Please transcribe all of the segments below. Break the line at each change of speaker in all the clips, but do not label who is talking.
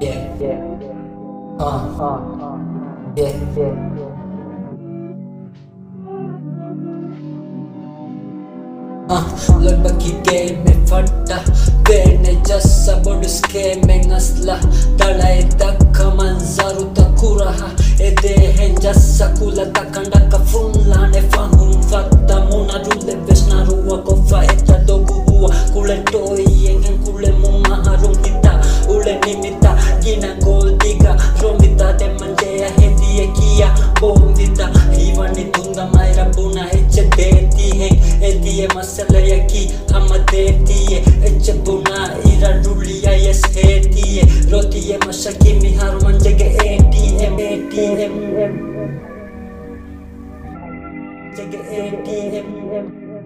yeah. Uh, uh, yeah, yeah. Uh, Lagbaky fatta Bene jassa boduske mengasla Dalai dakka manzaru takuraha Edehen jassa kula takandaka funlane fahun fatta Muna rulle vesnarua kofa että doguhua Kule toi engen kule munga arun kita Ule nimita Etie masala ki hama deti Eche puna ira rulia yes heti Roti ye masaki mi haruman jege ATM ATM Jege ATM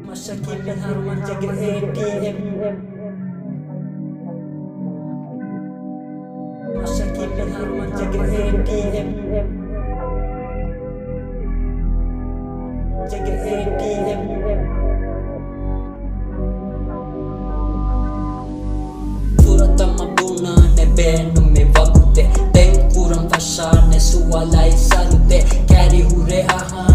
Masaki mi haruman jege ATM Masaki mi haruman jege ATM Jege ATM Furatama punainen Venumme vakute Tenkkuran fashaane suolai salute Käri hure ahane